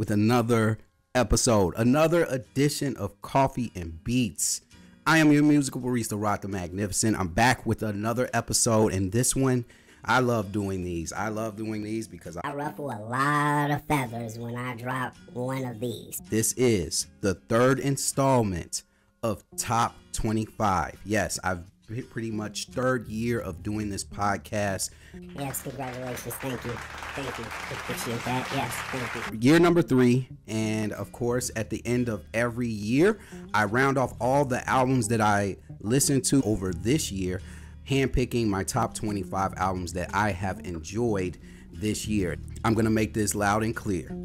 with another episode, another edition of Coffee and Beats. I am your musical barista, Rod the Magnificent. I'm back with another episode, and this one, I love doing these. I love doing these because I ruffle a lot of feathers when I drop one of these. This is the third installment of Top 25. Yes, I've pretty much third year of doing this podcast. Yes, congratulations. Thank you. Thank you. Appreciate that. Yes, thank you. Year number three. And of course, at the end of every year, I round off all the albums that I listened to over this year, handpicking my top 25 albums that I have enjoyed this year. I'm going to make this loud and clear.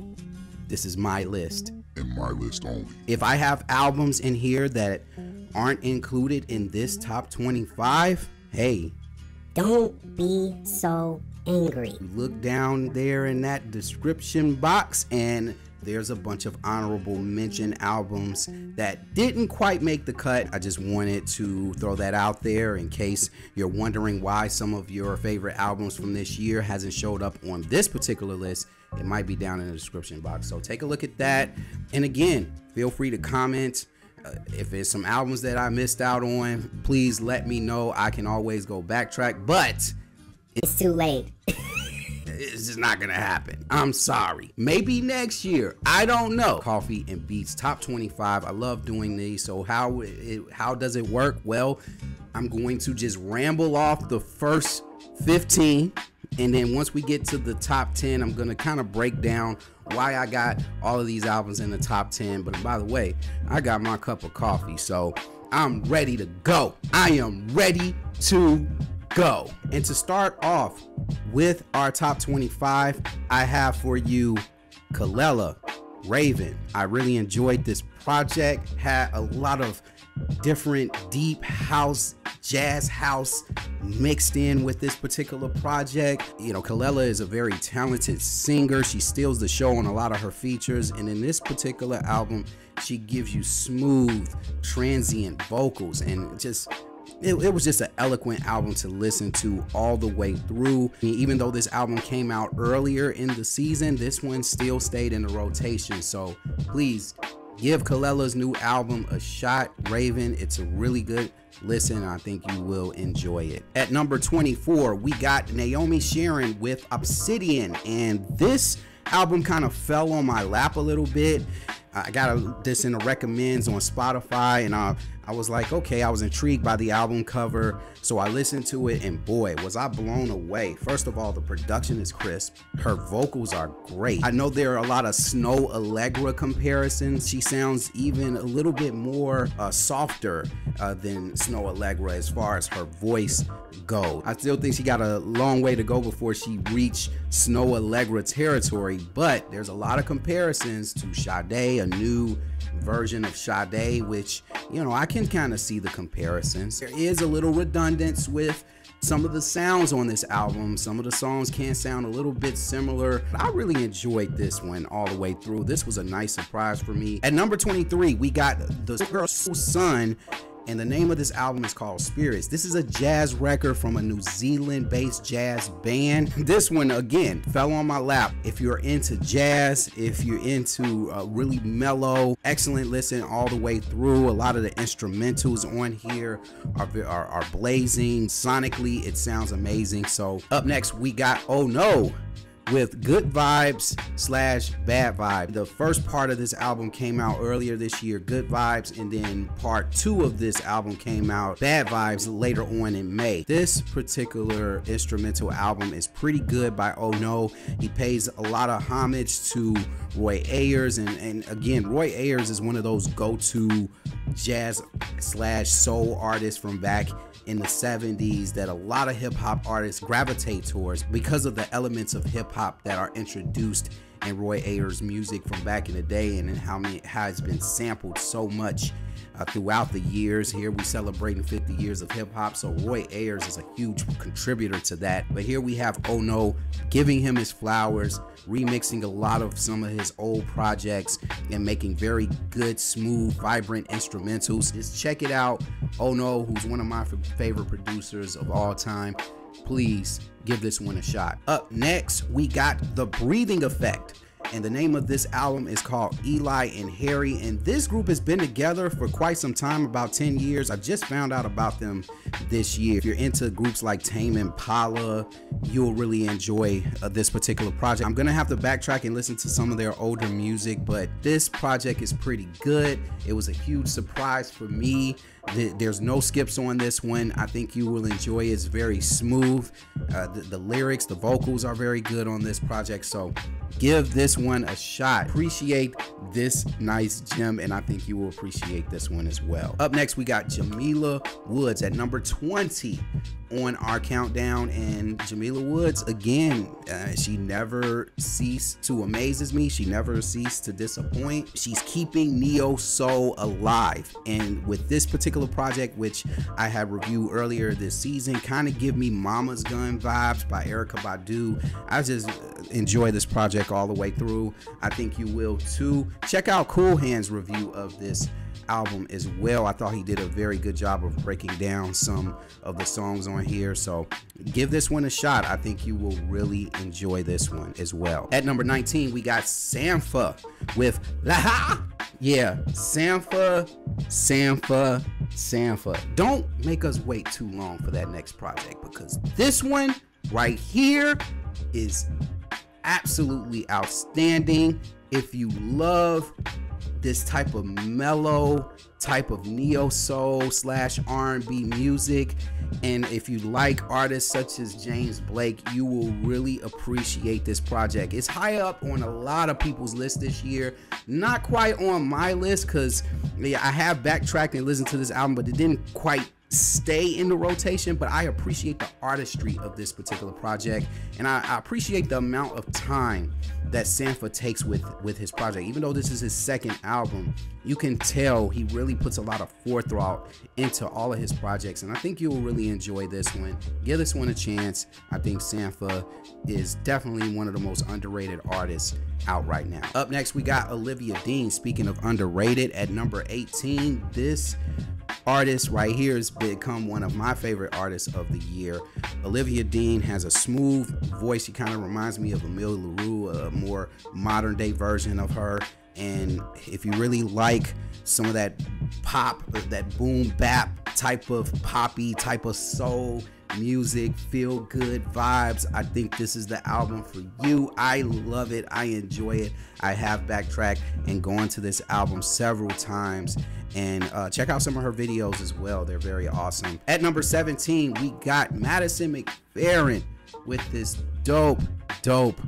This is my list. And my list only. If I have albums in here that aren't included in this top 25, hey, don't be so angry. Look down there in that description box and there's a bunch of honorable mention albums that didn't quite make the cut. I just wanted to throw that out there in case you're wondering why some of your favorite albums from this year hasn't showed up on this particular list. It might be down in the description box. So take a look at that. And again, feel free to comment uh, if it's some albums that I missed out on, please let me know. I can always go backtrack, but it's too late. it's just not gonna happen. I'm sorry. Maybe next year. I don't know. Coffee and Beats top 25. I love doing these. So how it, how does it work? Well, I'm going to just ramble off the first 15 and then once we get to the top 10, I'm going to kind of break down why I got all of these albums in the top 10. But by the way, I got my cup of coffee, so I'm ready to go. I am ready to go. And to start off with our top 25, I have for you Kelela, Raven. I really enjoyed this project, had a lot of different deep house, jazz house mixed in with this particular project. You know, Kelela is a very talented singer. She steals the show on a lot of her features. And in this particular album, she gives you smooth, transient vocals and just it, it, was just an eloquent album to listen to all the way through. I mean, even though this album came out earlier in the season, this one still stayed in the rotation. So please give Kelela's new album a shot. Raven, it's a really good listen. I think you will enjoy it. At number 24, we got Naomi Sharon with Obsidian, and this album kind of fell on my lap a little bit. I got a, this in the recommends on Spotify, and I I was like, okay, I was intrigued by the album cover, so I listened to it, and boy, was I blown away. First of all, the production is crisp, her vocals are great. I know there are a lot of Snoh Aalegra comparisons. She sounds even a little bit more uh, softer uh, than Snoh Aalegra as far as her voice goes. I still think she got a long way to go before she reached Snoh Aalegra territory, but there's a lot of comparisons to Sade, a new version of Sade, which, you know, I can kind of see the comparisons. There is a little redundance with some of the sounds on this album. Some of the songs can sound a little bit similar. I really enjoyed this one all the way through. This was a nice surprise for me. At number 23, we got The Girl's Son and the name of this album is called Spirits. This is a jazz record from a New Zealand based jazz band. This one, again, fell on my lap. If you're into jazz, if you're into uh, really mellow, excellent listen all the way through, a lot of the instrumentals on here are, are, are blazing. Sonically, it sounds amazing. So, up next, we got Oh No with good vibes slash bad vibe. The first part of this album came out earlier this year, good vibes, and then part two of this album came out, bad vibes, later on in May. This particular instrumental album is pretty good by Oh No. He pays a lot of homage to Roy Ayers, and, and again, Roy Ayers is one of those go to jazz slash soul artists from back in the 70s that a lot of hip hop artists gravitate towards because of the elements of hip hop that are introduced in Roy Ayers' music from back in the day and how, it's been sampled so much uh, throughout the years. Here we celebrating 50 years of hip hop, so Roy Ayers is a huge contributor to that. But here we have Oh No giving him his flowers, remixing a lot of some of his old projects and making very good, smooth, vibrant instrumentals. Just check it out. Oh No, who's one of my favorite producers of all time. Please give this one a shot. Up next, we got The Breathing Effect and the name of this album is called Eli and Harry. And this group has been together for quite some time, about 10 years. I just found out about them this year. If you're into groups like Tame Impala, you'll really enjoy uh, this particular project. I'm gonna have to backtrack and listen to some of their older music, but this project is pretty good. It was a huge surprise for me. There's no skips on this one. I think you will enjoy it. It's very smooth. Uh, the, the lyrics, the vocals are very good on this project. So give this one a shot. Appreciate this nice gem, and I think you will appreciate this one as well. Up next, we got Jamila Woods at number 20 on our countdown and Jamila Woods again uh, she never ceased to amazes me she never ceased to disappoint she's keeping neo soul alive and with this particular project which I had reviewed earlier this season kind of give me Mama's Gun vibes by Erykah Badu I just enjoy this project all the way through I think you will too check out Cool Hands review of this album as well. I thought he did a very good job of breaking down some of the songs on here. So give this one a shot. I think you will really enjoy this one as well. At number 19, we got Sampha with Lahai. Yeah, Sampha, Sampha, Sampha. Don't make us wait too long for that next project because this one right here is absolutely outstanding. If you love this type of mellow type of neo soul slash R&B music. And if you like artists such as James Blake you will really appreciate this project. It's high up on a lot of people's list this year. Not quite on my list because yeah I have backtracked and listened to this album but it didn't quite stay in the rotation, but I appreciate the artistry of this particular project, and I, I appreciate the amount of time that Sampha takes with with his project. Even though this is his second album, you can tell he really puts a lot of forethought into all of his projects, and I think you will really enjoy this one. Give this one a chance. I think Sampha is definitely one of the most underrated artists out right now. Up next, we got Olivia Dean. Speaking of underrated, at number 18, this artist right here has become one of my favorite artists of the year. Olivia Dean has a smooth voice. She kind of reminds me of Amel Larrieux, a more modern day version of her. And if you really like some of that pop, that boom bap type of poppy type of soul music, feel good vibes. I think this is the album for you. I love it. I enjoy it. I have backtracked and gone to this album several times. And uh, check out some of her videos as well. They're very awesome. At number 17, we got Madison McFerrin with this dope, dope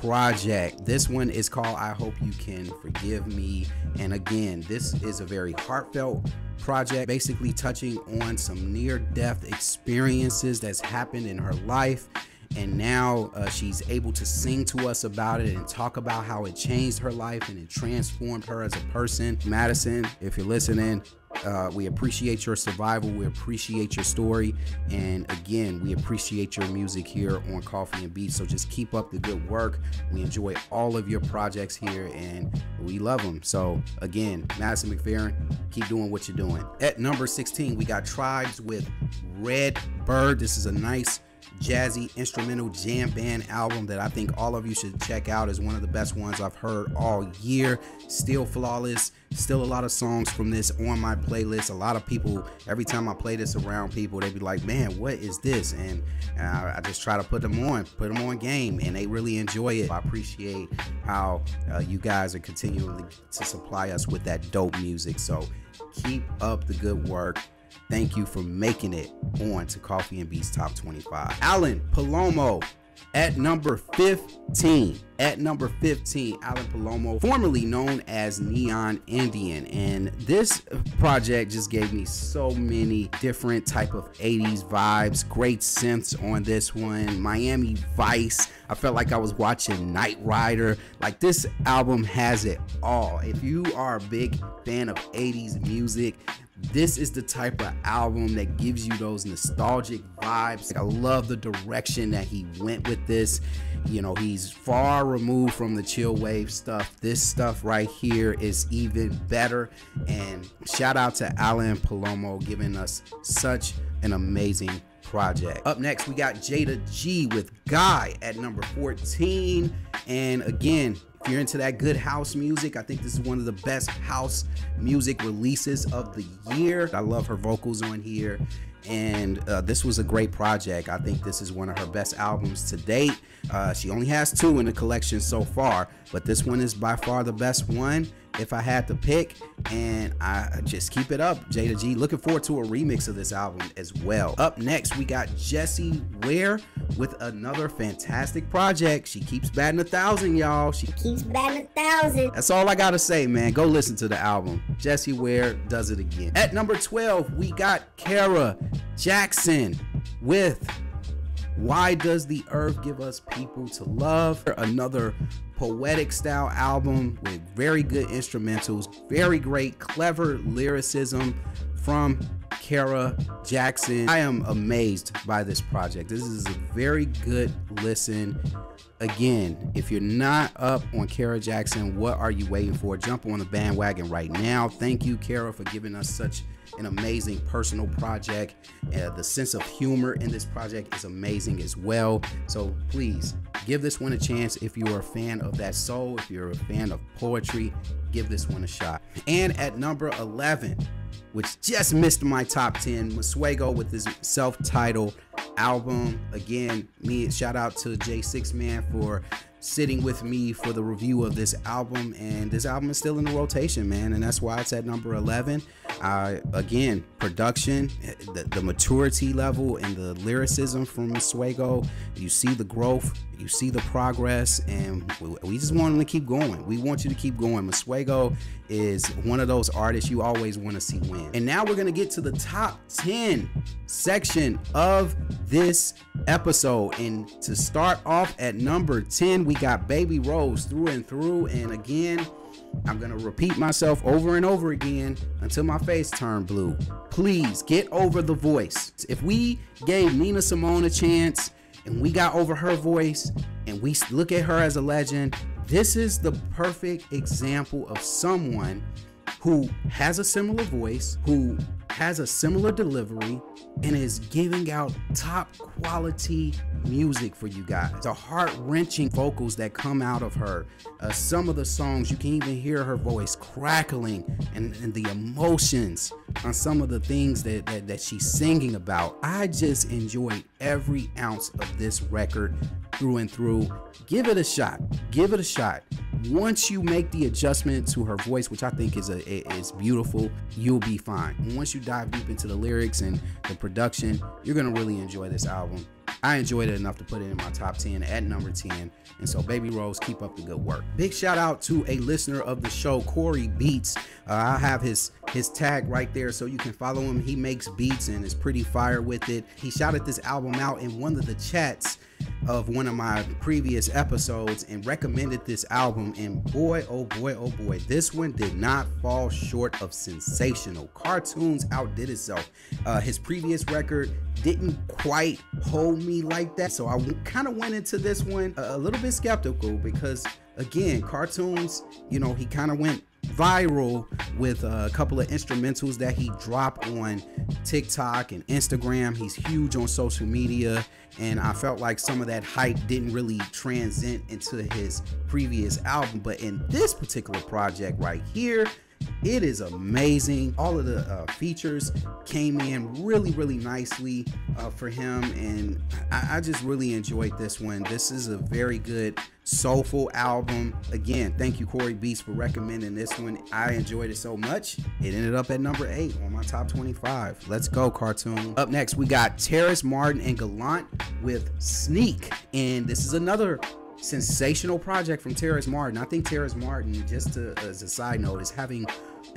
project. This one is called I Hope You Can Forgive Me. And again, this is a very heartfelt project, basically touching on some near death experiences that's happened in her life. And now uh, she's able to sing to us about it and talk about how it changed her life and it transformed her as a person. Madison, if you're listening, uh, we appreciate your survival. We appreciate your story. And again, we appreciate your music here on Coffee and Beats. So just keep up the good work. We enjoy all of your projects here and we love them. So again, Madison McFerrin, keep doing what you're doing. At number 16, we got Tribes with Red Bird. This is a nice jazzy instrumental jam band album that I think all of you should check out is one of the best ones I've heard all year. Still flawless, still a lot of songs from this on my playlist. A lot of people, every time I play this around people, they be like, man, what is this? And uh, I just try to put them on, put them on game, and they really enjoy it. I appreciate how uh, you guys are continually to supply us with that dope music. So keep up the good work. Thank you for making it on to Coffee and Beats Top 25. Alan Palomo at number 15. At number 15, Alan Palomo, formerly known as Neon Indian. And this project just gave me so many different type of 80s vibes. Great synths on this one. Miami Vice. I felt like I was watching Knight Rider. Like this album has it all. If you are a big fan of 80s music, this is the type of album that gives you those nostalgic vibes. Like, I love the direction that he went with this. You know, he's far removed from the chill wave stuff. This stuff right here is even better. And shout out to Alan Palomo giving us such an amazing project. Up next, we got Jayda G with Guy at number 14. And again, If you're into that good house music, I think this is one of the best house music releases of the year. I love her vocals on here and uh, this was a great project. I think this is one of her best albums to date. Uh, she only has two in the collection so far, but this one is by far the best one if I had to pick. And I just keep it up, Jayda G. Looking forward to a remix of this album as well. Up next, we got Jessie Ware with another fantastic project. She keeps batting a thousand, y'all. She keeps batting a thousand. That's all I gotta say, man. Go listen to the album. Jessie Ware does it again. At number 12, we got Kara Jackson with why Does the Earth Give Us People to Love? Another poetic style album with very good instrumentals, very great, clever lyricism from Kara Jackson. I am amazed by this project. This is a very good listen. Again, if you're not up on Kara Jackson, what are you waiting for? Jump on the bandwagon right now. Thank you, Kara, for giving us such an amazing personal project. Uh, the sense of humor in this project is amazing as well. So please give this one a chance if you're a fan of that soul, if you're a fan of poetry, give this one a shot. And at number 11, which just missed my top 10, Masego with his self-titled album. Again, me shout out to J6Man for sitting with me for the review of this album and this album is still in the rotation man and that's why it's at number 11 uh, again production the, the, maturity level and the lyricism from Masego you see the growth you see the progress and we just want him to keep going. We want you to keep going. Masego is one of those artists you always want to see win. And now we're going to get to the top 10 section of this episode. And to start off at number 10 we got baby rose through and through. And again I'm gonna repeat myself over and over again until my face turned blue. Please get over the voice. If we gave Nina Simone a chance and we got over her voice and we look at her as a legend, this is the perfect example of someone who has a similar voice, who has a similar delivery, and is giving out top quality music for you guys. The heart wrenching vocals that come out of her. Uh, some of the songs, you can even hear her voice crackling and, and the emotions on some of the things that, that, that she's singing about. I just enjoyed every ounce of this record through and through. Give it a shot. Give it a shot. Once you make the adjustment to her voice, which I think is a is beautiful, you'll be fine. Once you dive deep into the lyrics and the production, you're gonna really enjoy this album. I enjoyed it enough to put it in my top 10 at number 10. And so, Baby Rose, keep up the good work. Big shout out to a listener of the show, Corey Beats. Uh, I have his his tag right there so you can follow him. He makes beats and is pretty fire with it. He shouted this album out in one of the chats of one of my previous episodes and recommended this album. And boy, oh boy, oh boy, this one did not fall short of sensational. Cartoons outdid itself. Uh, his previous record didn't quite hold me like that. So I kind of went into this one a, a little bit skeptical because, again, cartoons, you know, he kind of went viral with a couple of instrumentals that he dropped on TikTok and Instagram. He's huge on social media, and I felt like some of that hype didn't really transcend into his previous album. But in this particular project right here, it is amazing. All of the uh, features came in really, really nicely uh, for him, and I, I just really enjoyed this one. This is a very good soulful album. Again, thank you, Corey Beats, for recommending this one. I enjoyed it so much. It ended up at number eight on my top 25. Let's go, cartoon. Up next, we got Terrace Martin and Gallant with Sneak. And this is another sensational project from Terrace Martin. I think Terrace Martin, just to, as a side note, is having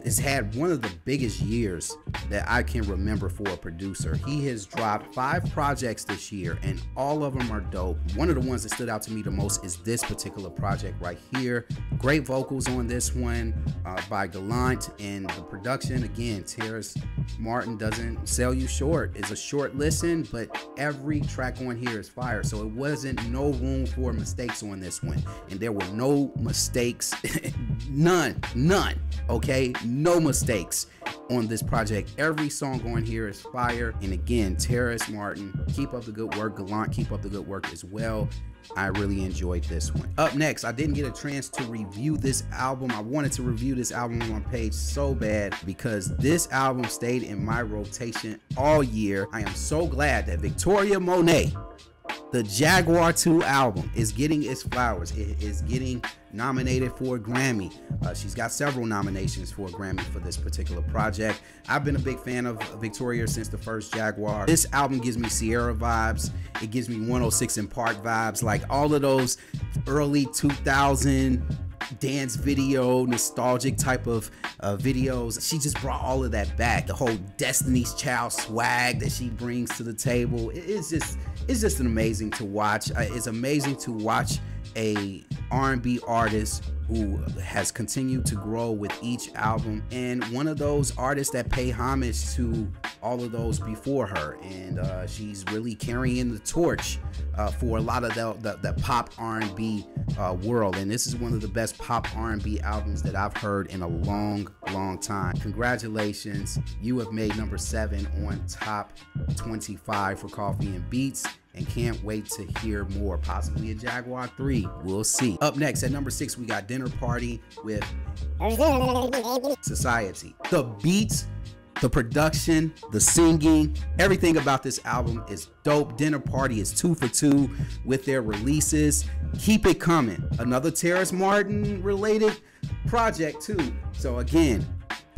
has had one of the biggest years that I can remember for a producer. He has dropped five projects this year, and all of them are dope. One of the ones that stood out to me the most is this particular project right here. Great vocals on this one uh, by Gallant, and the production again, Terrace Martin doesn't sell you short. It's a short listen, but every track on here is fire. So it wasn't no room for mistakes on this one, and there were no mistakes, none, none. Okay, no mistakes. on this project. Every song on here is fire. And again, Terrace Martin, keep up the good work. Gallant, keep up the good work as well. I really enjoyed this one. Up next, I didn't get a chance to review this album. I wanted to review this album on page so bad because this album stayed in my rotation all year. I am so glad that Victoria Monet the Jaguar 2 album is getting its flowers. It is getting nominated for a Grammy. Uh, she's got several nominations for a Grammy for this particular project. I've been a big fan of Victoria since the first Jaguar. This album gives me Ciara vibes. It gives me 106 & Park vibes, like all of those early 2000 dance video, nostalgic type of uh, videos. She just brought all of that back. The whole Destiny's Child swag that she brings to the table. It's just, it's just amazing to watch. Uh, it's amazing to watch a R&B artist who has continued to grow with each album and one of those artists that pay homage to all of those before her. And uh, she's really carrying the torch uh, for a lot of the, the, the pop R&B uh, world. And this is one of the best pop R&B albums that I've heard in a long long time. Congratulations. You have made number seven on top 25 for coffee and beats and can't wait to hear more. Possibly a Jaguar 3. We'll see. Up next at number six, we got Dinner Party with Society. The beats, the production, the singing, everything about this album is dope. Dinner Party is two for two with their releases. Keep it coming. Another Terrace Martin related project too. So again,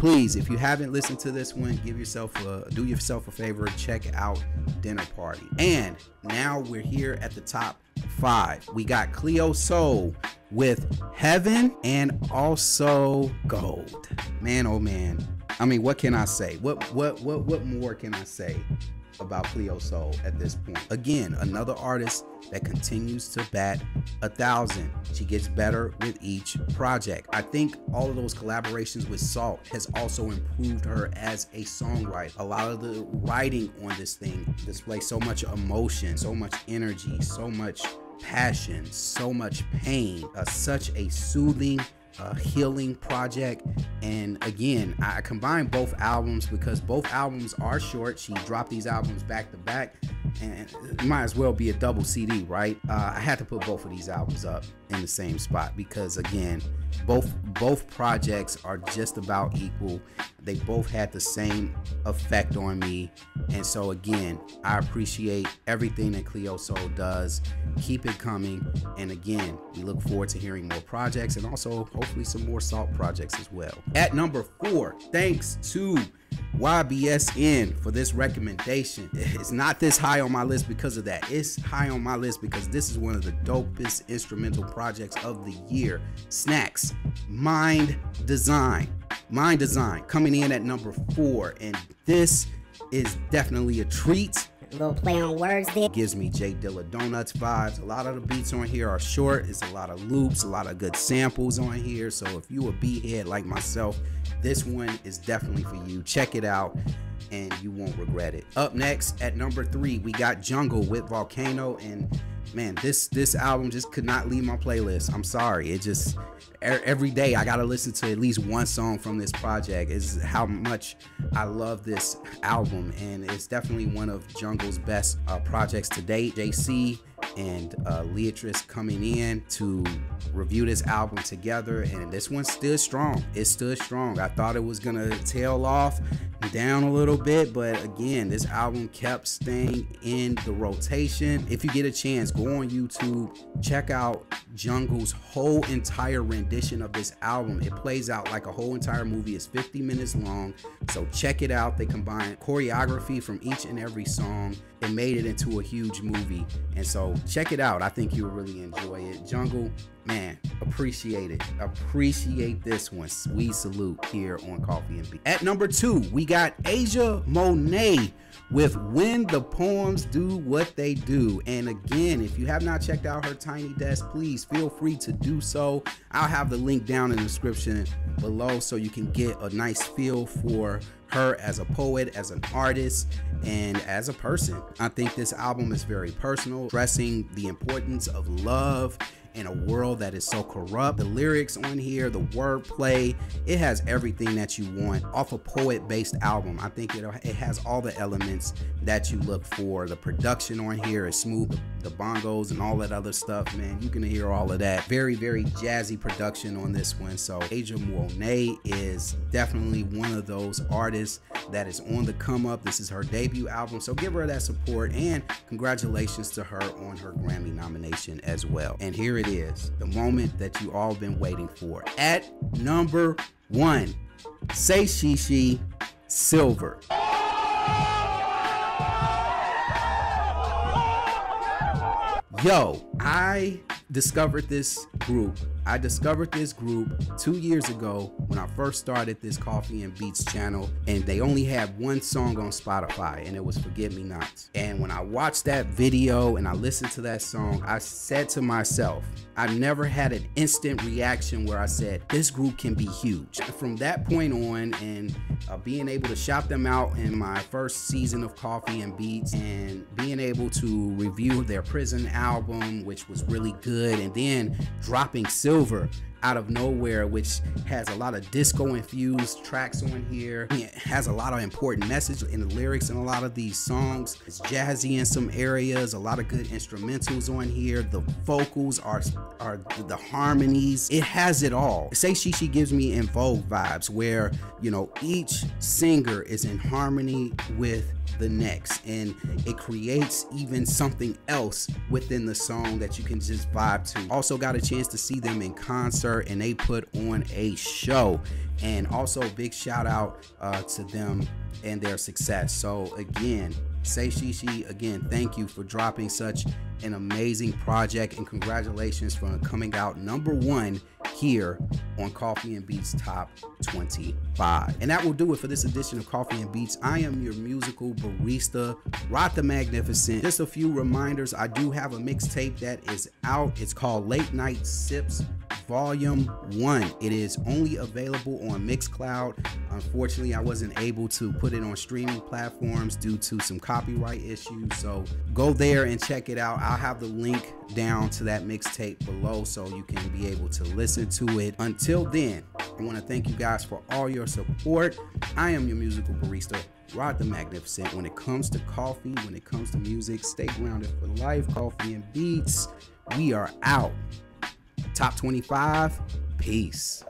please if you haven't listened to this one give yourself a do yourself a favor check out dinner party. And now we're here at the top five. We got Cleo Sol with heaven and also gold. Man oh man. I mean what can i say? What what what what more can i say about Cleo Sol at this point. Again, another artist that continues to bat a thousand. She gets better with each project. I think all of those collaborations with Sault has also improved her as a songwriter. A lot of the writing on this thing displays so much emotion, so much energy, so much passion, so much pain, uh, such a soothing a healing project. And again, I combined both albums because both albums are short. She dropped these albums back to back, and might as well be a double CD, right? Uh, I had to put both of these albums up in the same spot because again, both both projects are just about equal. They both had the same effect on me, and so again, I appreciate everything that Cleo Sol does. Keep it coming, and again, we look forward to hearing more projects and also hopefully some more Sault projects as well. At number four, thanks to YBSN for this recommendation. It's not this high on my list because of that. It's high on my list because this is one of the dopest instrumental projects of the year. Snacks, Mind Design. Mind Design coming in at number four. And this is definitely a treat little play on words there. Gives me J Dilla Donuts vibes. A lot of the beats on here are short. It's a lot of loops, a lot of good samples on here. So if you a beat head like myself, this one is definitely for you. Check it out and you won't regret it. Up next at number three, we got Jungle with Volcano and man, this this album just could not leave my playlist. I'm sorry. It just every day I gotta listen to at least one song from this project. Is how much I love this album, and it's definitely one of Jungle's best uh, projects to date. JC and uh, Leatrice coming in to review this album together, and this one stood strong. It stood strong. I thought it was gonna tail off down a little bit, but again, this album kept staying in the rotation. If you get a chance, go on YouTube, check out Jungle's whole entire rendition of this album. It plays out like a whole entire movie. It's 50 minutes long, so check it out. They combine choreography from each and every song and made it into a huge movie. And so check it out. I think you'll really enjoy it. Jungle, man, appreciate it. Appreciate this one. Sweet salute here on Coffee and Beat. At number two, we got Aja Monet with When the Poems Do What They Do. And again, if you have not checked out her Tiny Desk, please feel free to do so. I'll have the link down in the description below so you can get a nice feel for her as a poet, as an artist, and as a person. I think this album is very personal, stressing the importance of love in a world that is so corrupt. The lyrics on here, the wordplay, it has everything that you want off a poet based album. I think it, it has all the elements that you look for. The production on here is smooth, the bongos and all that other stuff, man. You can hear all of that. Very, very jazzy production on this one. So Aja Monet is definitely one of those artists that is on the come up. This is her debut album. So give her that support and congratulations to her on her Grammy nomination as well. And here it is, the moment that you all been waiting for. At number one, Say She She Silver. Yo, I discovered this group. I discovered this group two years ago when I first started this Coffee and Beats channel, and they only had one song on Spotify, and it was Forget Me Nots. And when I watched that video and I listened to that song, I said to myself, I've never had an instant reaction where I said, This group can be huge. From that point on, and uh, being able to shout them out in my first season of Coffee and Beats, and being able to review their Prism album, which was really good, and then dropping Silver out of nowhere, which has a lot of disco infused tracks on here. It has a lot of important message in the lyrics in a lot of these songs. It's jazzy in some areas, a lot of good instrumentals on here. The vocals are are the harmonies. It has it all. Say She She gives me En Vogue vibes where, you know, each singer is in harmony with the next. And it creates even something else within the song that you can just vibe to. Also got a chance to see them in concert and they put on a show. And also big shout out uh, to them and their success. So again Say She She again thank you for dropping such an amazing project and congratulations for coming out number one here on Coffee and Beats Top 25. And that will do it for this edition of Coffee and Beats. I am your musical barista, Rod the Magnificent. Just a few reminders I do have a mixtape that is out. It's called Late Night Sips Volume 1. It is only available on Mixcloud. Unfortunately, I wasn't able to put it on streaming platforms due to some copyright issues. So go there and check it out. I'll have the link down to that mixtape below so you can be able to listen to it. Until then, I want to thank you guys for all your support. I am your musical barista. Rod the Magnificent. When it comes to coffee, when it comes to music, stay grounded for life. Coffee and beats. We are out. Top 25. Peace.